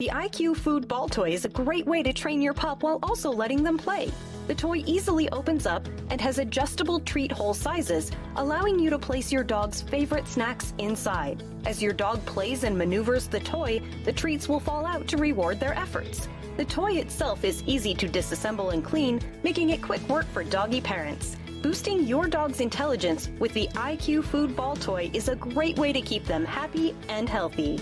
The IQ Food Ball Toy is a great way to train your pup while also letting them play. The toy easily opens up and has adjustable treat hole sizes, allowing you to place your dog's favorite snacks inside. As your dog plays and maneuvers the toy, the treats will fall out to reward their efforts. The toy itself is easy to disassemble and clean, making it quick work for doggy parents. Boosting your dog's intelligence with the IQ Food Ball Toy is a great way to keep them happy and healthy.